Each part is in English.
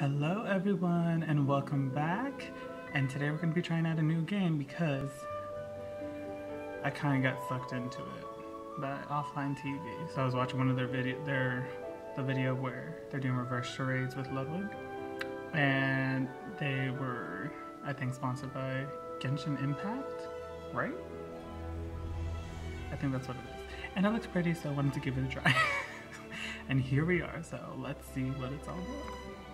Hello everyone and welcome back. And today we're going to be trying out a new game because I kind of got sucked into it by OfflineTV. So I was watching one of their video, their the video where they're doing reverse charades with Ludwig, and they were, I think, sponsored by Genshin Impact, right? I think that's what it is. And it looks pretty, so I wanted to give it a try. and here we are. So let's see what it's all about.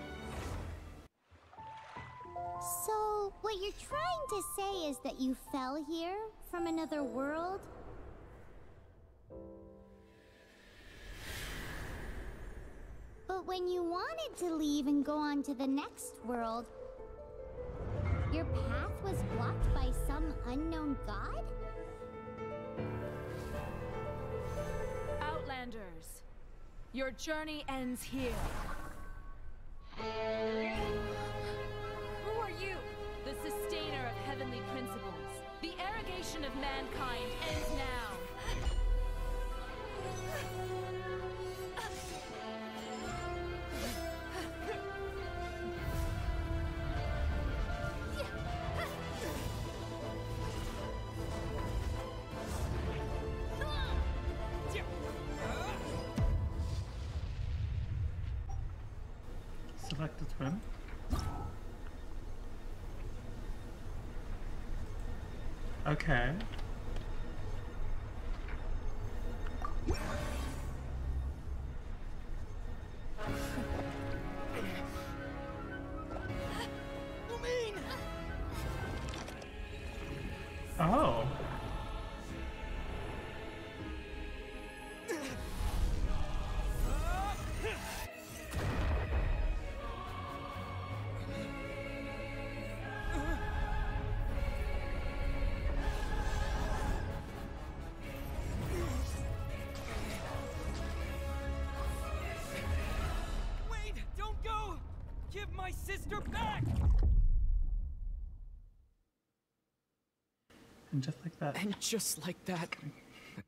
Trying to say is that you fell here from another world? But when you wanted to leave and go on to the next world, your path was blocked by some unknown god? Outlanders, your journey ends here. Arrogation of mankind ends now. Select a Okay. Oh. My sister back! And just like that. And just like that,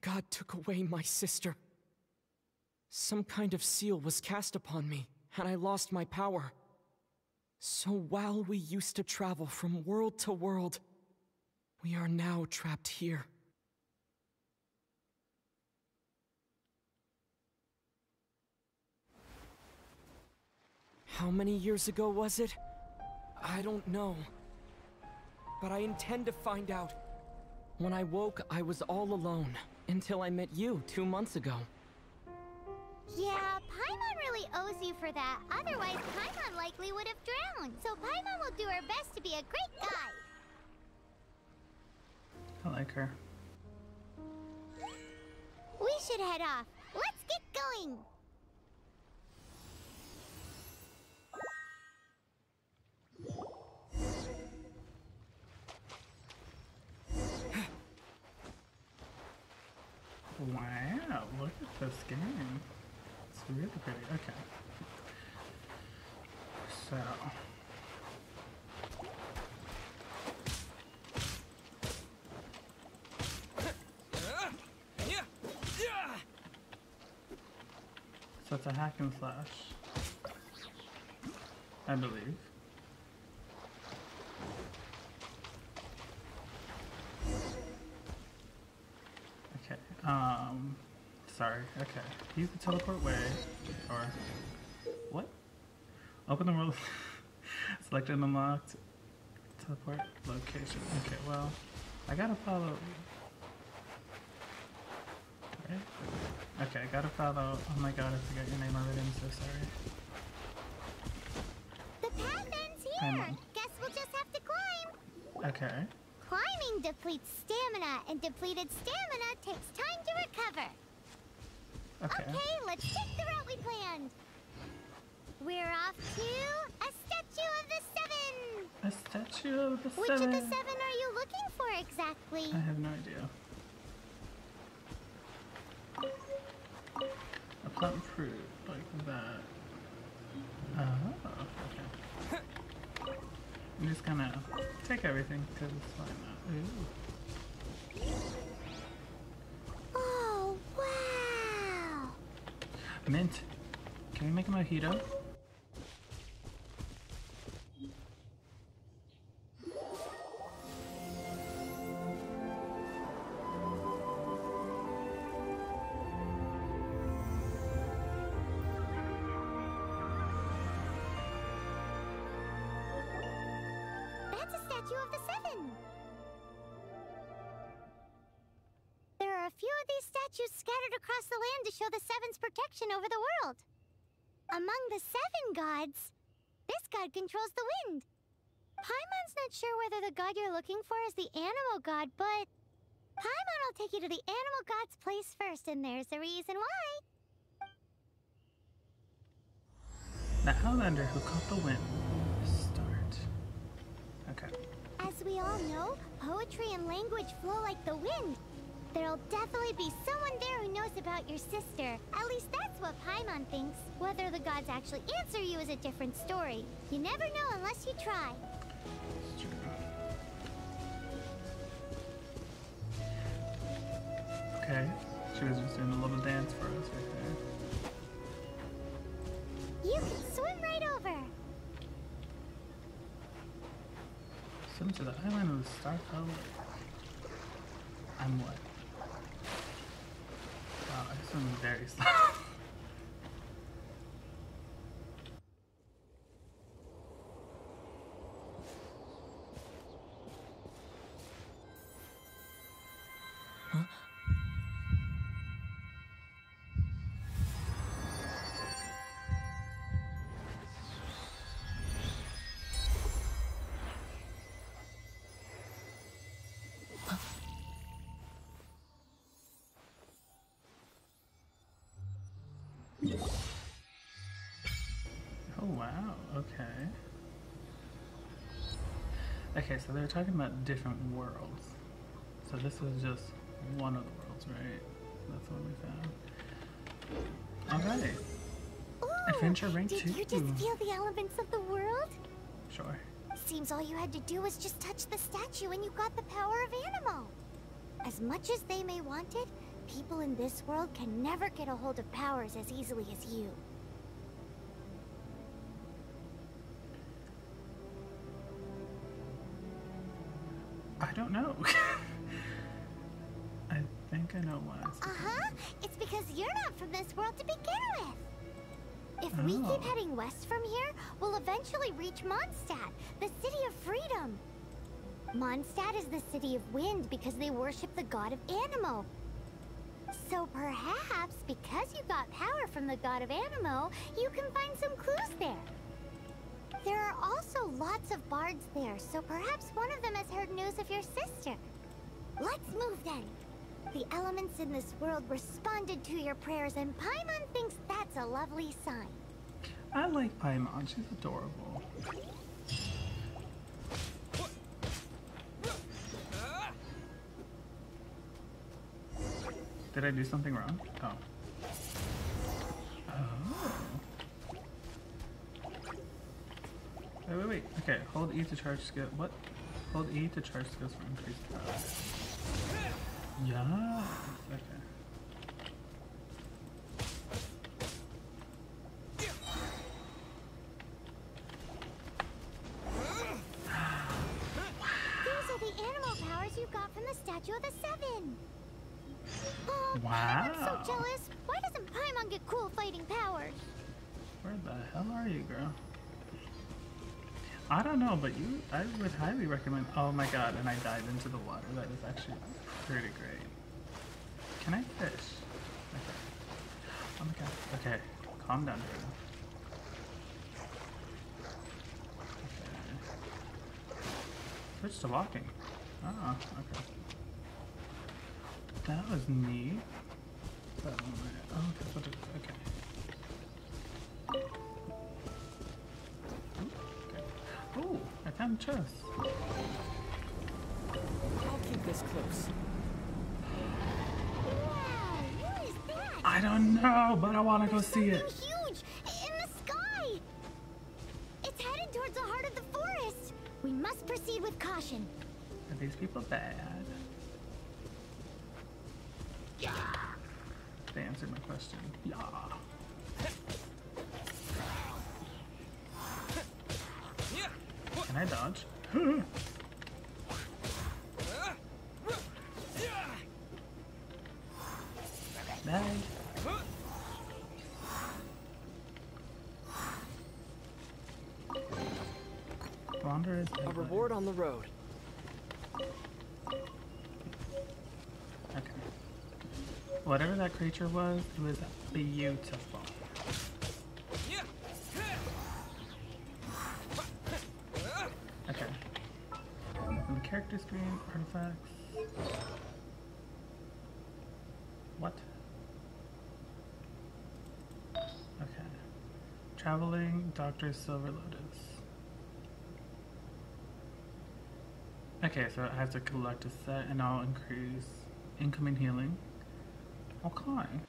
god took away my sister. Some kind of seal was cast upon me, and I lost my power. So while we used to travel from world to world, we are now trapped here. How many years ago was it? I don't know. But I intend to find out. When I woke, I was all alone, until I met you two months ago. Yeah, Paimon really owes you for that. Otherwise, Paimon likely would have drowned. So Paimon will do her best to be a great guide. I like her. We should head off. Let's get going. Wow, look at this game. It's really pretty. Okay. So. So it's a hack and slash. I believe. Okay. Um. Sorry. Okay. Use the teleport way, or what? Open the world. Select an unlocked teleport location. Okay. Well, I gotta follow. Right? Okay, I gotta follow. Oh my god, I forgot your name already. I'm so sorry. The path ends here. Guess we'll just have to climb. Okay. Climbing depletes stamina, and depleted stamina takes time to recover. Okay. Okay, let's take the route we planned. We're off to a statue of the seven. A statue of the Which seven. of the seven are you looking for exactly? I have no idea. A plum fruit like that. Oh, okay. I'm just gonna take everything because it's fine. Ooh. Oh, wow. Mint. Can we make a mojito? God controls the wind. Paimon's not sure whether the god you're looking for is the Anemo god, but Paimon will take you to the Anemo god's place first, and there's a reason why. The Outlander who caught the wind. Start. Okay. As we all know, poetry and language flow like the wind. There'll definitely be someone there who knows about your sister. At least that's what Paimon thinks. Whether the gods actually answer you is a different story. You never know unless you try. Okay. She was just doing a little dance for us right there. You can swim right over. Swim to the island of the Starfell Lake. I'm what? Swim very slow. Okay. Okay, so they're talking about different worlds. So this is just one of the worlds, right? That's what we found. Alright, Adventure rank did you just feel the elements of the world? sure. Seems all you had to do was just touch the statue and you got the power of Anemo. As much as they may want it, people in this world can never get a hold of powers as easily as you. Don't know. I think I know why. Uh-huh. It's because you're not from this world to begin with. If we Oh. keep heading west from here, we'll eventually reach Mondstadt, the city of freedom. Mondstadt is the city of wind because they worship the god of Anemo. So perhaps, because you got power from the god of Anemo, you can find some clues there. There are also lots of bards there, so perhaps one of them has heard news of your sister. Let's move then. The elements in this world responded to your prayers, and Paimon thinks that's a lovely sign. I like Paimon. She's adorable. Did I do something wrong? Oh. Wait, wait, wait. Okay, hold E to charge skill. What? Hold E to charge skills for increased power. Yeah. Okay. Know, but you, I would highly recommend. Oh my god, and I dive into the water. That is actually pretty great. Can I fish? Okay. Oh my god. Okay, calm down. Okay. Switch to walking. Oh, okay. That was neat. Oh, that's what it, okay. Okay. I found chest. I'll keep this close. Wow, what is that? I don't know, but I want to go see Something it. huge in the sky. It's headed towards the heart of the forest. We must proceed with caution. Are these people bad? Yeah. They answered my question. Yeah. I dodge? Bye. Wander is A reward on the road. Okay. Whatever that creature was, it was beautiful. Character screen, artifacts. What? Okay. Traveling Dr. Silver Lotus. Okay, so I have to collect a set and I'll increase incoming healing. Okay.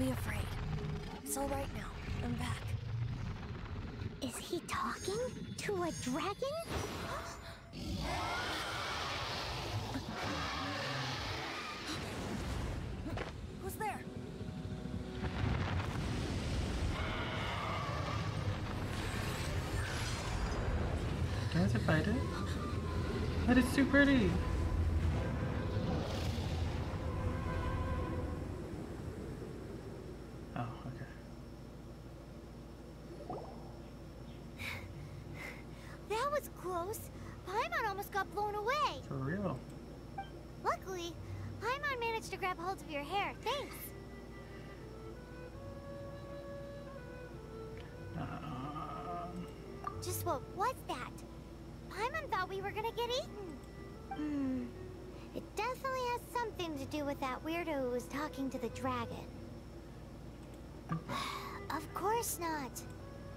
Be afraid. It's all right now. I'm back. Is he talking to a dragon? Who's there? Do I have to fight it? But it's too pretty. Course not.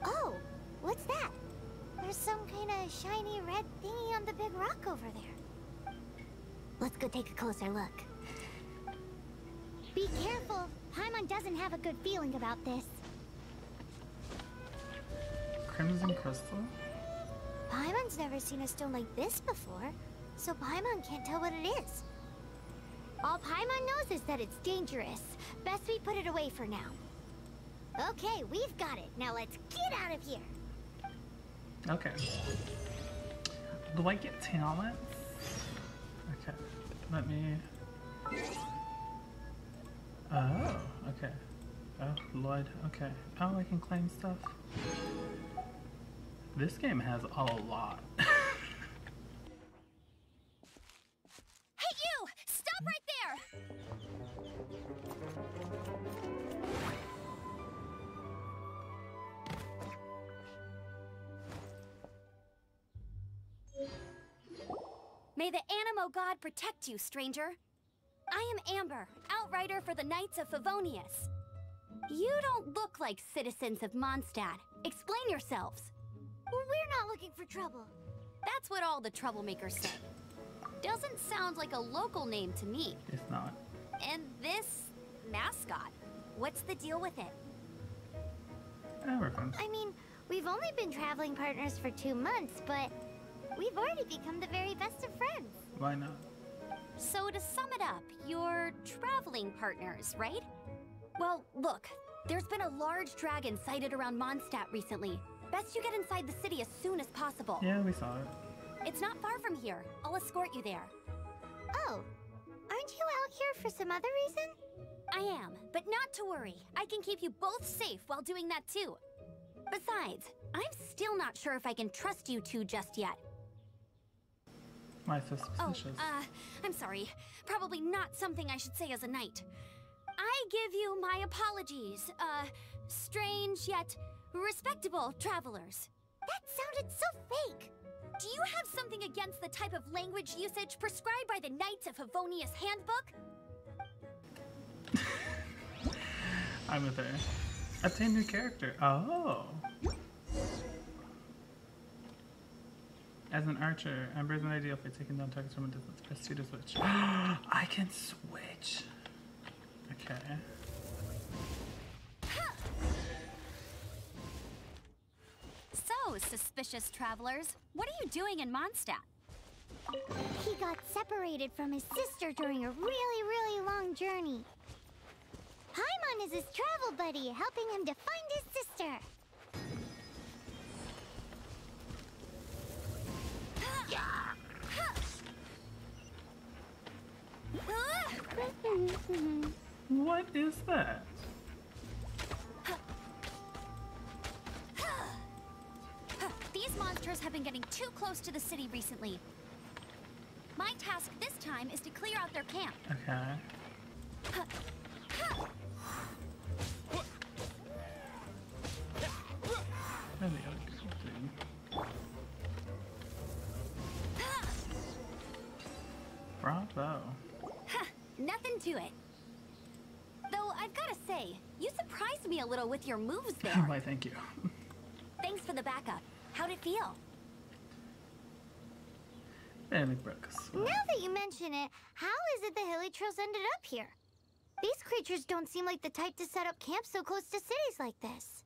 Oh, what's that? There's some kind of shiny red thingy on the big rock over there. Let's go take a closer look. Be careful. Paimon doesn't have a good feeling about this. Crimson Crystal? Paimon's never seen a stone like this before, so Paimon can't tell what it is. All Paimon knows is that it's dangerous. Best we put it away for now. Okay, we've got it. Now let's get out of here. Okay. Do I get talents? Okay. Let me. Oh, okay. Oh, Lloyd. Okay. Oh, I can claim stuff. This game has a lot. the God protect you, stranger. I am Amber, outrider for the Knights of Favonius. You don't look like citizens of Mondstadt. Explain yourselves. We're not looking for trouble. That's what all the troublemakers say. Doesn't sound like a local name to me. it's not. And this mascot, what's the deal with it? Eh, we're fine. I mean, we've only been traveling partners for two months, but we've already become the very best of friends. Why not? So to sum it up, you're traveling partners, right? Well, look, there's been a large dragon sighted around Mondstadt recently. Best you get inside the city as soon as possible. Yeah, we saw it. It's not far from here. I'll escort you there. Oh, aren't you out here for some other reason? I am, but not to worry. I can keep you both safe while doing that too. Besides, I'm still not sure if I can trust you two just yet. Why so Oh, suspicious? uh, I'm sorry. Probably not something I should say as a knight. I give you my apologies, uh, strange yet respectable travelers. That sounded so fake. Do you have something against the type of language usage prescribed by the Knights of Favonius Handbook? I'm with her. Obtain new character. Oh. As an archer, Amber is an ideal for taking down targets from a distance. Press 2 to switch. I can switch. Okay. So, suspicious travelers, what are you doing in Mondstadt? He got separated from his sister during a really, really long journey. Paimon is his travel buddy, helping him to find his sister. Mm-hmm. What is that? These monsters have been getting too close to the city recently. My task this time is to clear out their camp. Okay. Really interesting. Bravo. Nothing to it. Though I've gotta say, you surprised me a little with your moves there. Why, thank you. Thanks for the backup. How'd it feel? Barely broke a sweat. Now that you mention it, how is it the Hilichurls ended up here? These creatures don't seem like the type to set up camp so close to cities like this.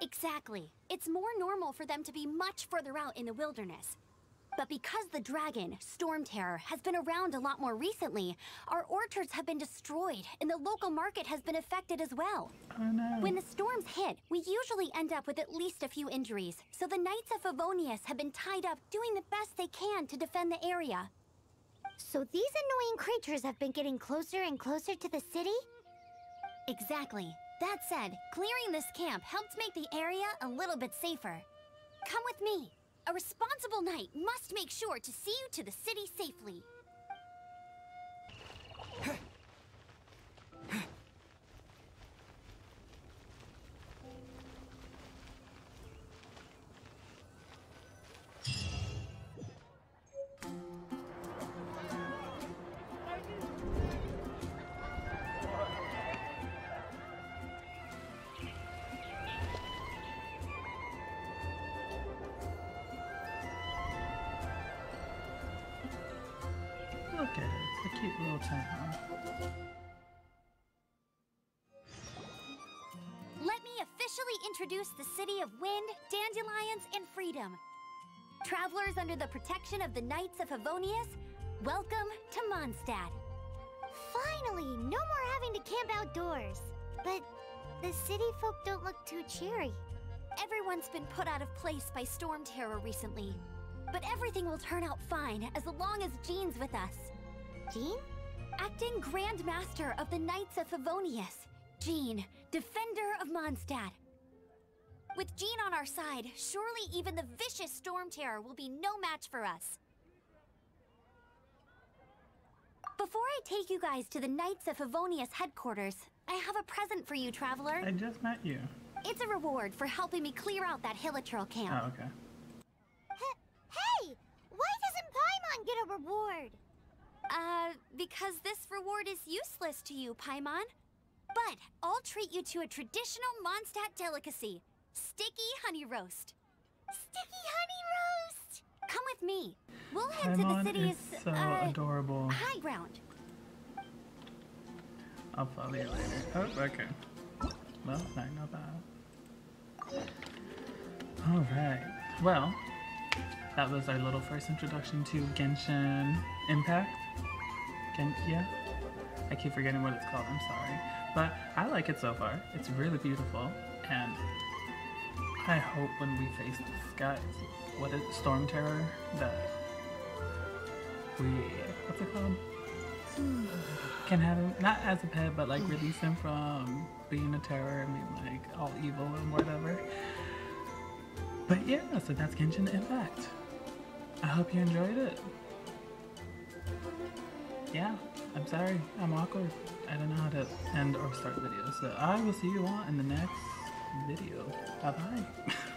Exactly. It's more normal for them to be much further out in the wilderness. But because the dragon, Storm Terror, has been around a lot more recently, our orchards have been destroyed and the local market has been affected as well. Oh no. When the storms hit, we usually end up with at least a few injuries, so the Knights of Favonius have been tied up doing the best they can to defend the area. So these annoying creatures have been getting closer and closer to the city? Exactly. That said, clearing this camp helped make the area a little bit safer. Come with me. A responsible knight must make sure to see you to the city safely. town. Let me officially introduce the city of wind, dandelions, and freedom. Travelers under the protection of the Knights of Favonius, welcome to Mondstadt. Finally, no more having to camp outdoors. But the city folk don't look too cheery. Everyone's been put out of place by storm terror recently. But everything will turn out fine as long as Jean's with us. Jean? Acting Grand Master of the Knights of Favonius, Jean, Defender of Mondstadt. With Jean on our side, surely even the vicious Storm Terror will be no match for us. Before I take you guys to the Knights of Favonius headquarters, I have a present for you, Traveler. I just met you. It's a reward for helping me clear out that Hilichurl camp. Oh, okay. Hey! Why doesn't Paimon get a reward? Uh, because this reward is useless to you, Paimon. But I'll treat you to a traditional Mondstadt delicacy, sticky honey roast. Sticky honey roast! Come with me. We'll head to the Paimon city's, is so uh, adorable. high ground. I'll follow you later. Oh, okay. Well, I know that. Alright. Well, that was our little first introduction to Genshin Impact. Gen yeah? I keep forgetting what it's called, I'm sorry. But I like it so far. It's really beautiful, and I hope when we face this guy, what is Storm Terror, that we, what's it called? can have him not as a pet, but like release him from being a terror and being like all evil and whatever. But yeah, so that's Genshin Impact. I hope you enjoyed it. Yeah, I'm sorry, I'm awkward. I don't know how to end or start videos. So I will see you all in the next video. Bye bye.